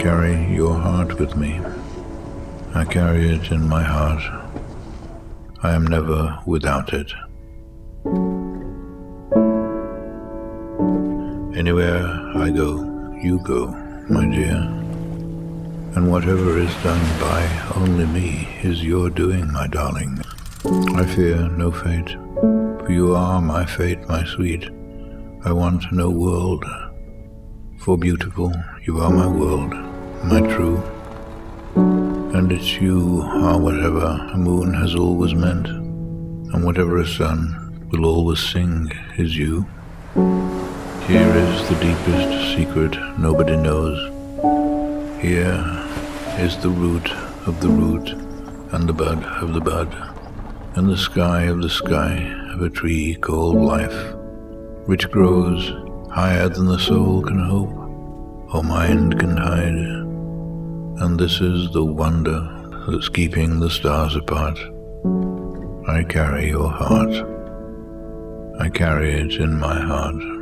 carry your heart with me. I carry it in my heart. I am never without it. Anywhere I go, you go, my dear. And whatever is done by only me is your doing, my darling. I fear no fate, for you are my fate, my sweet. I want no world, for beautiful you are my world, my true. And it's you are whatever a moon has always meant, and whatever a sun will always sing is you. Here is the deepest secret nobody knows. Here is the root of the root, and the bud of the bud, and the sky of the sky of a tree called life, which grows higher than the soul can hope or mind can hide. This is the wonder that's keeping the stars apart. I carry your heart. I carry it in my heart.